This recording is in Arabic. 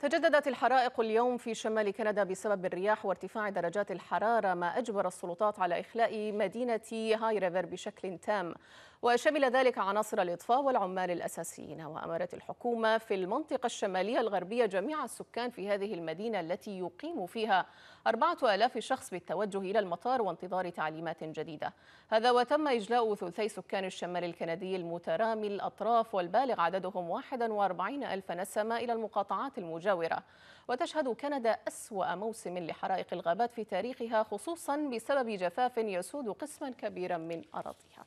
تجددت الحرائق اليوم في شمال كندا بسبب الرياح وارتفاع درجات الحرارة ما أجبر السلطات على إخلاء مدينة هاي ريفر بشكل تام. وشمل ذلك عناصر الإطفاء والعمال الأساسيين وأمرت الحكومة في المنطقة الشمالية الغربية جميع السكان في هذه المدينة التي يقيم فيها أربعة آلاف شخص بالتوجه إلى المطار وانتظار تعليمات جديدة. هذا وتم إجلاء ثلثي سكان الشمال الكندي المترامي الأطراف والبالغ عددهم 41 ألف نسمة إلى المقاطعات المجاورة. وتشهد كندا أسوأ موسم لحرائق الغابات في تاريخها خصوصا بسبب جفاف يسود قسما كبيرا من أراضيها.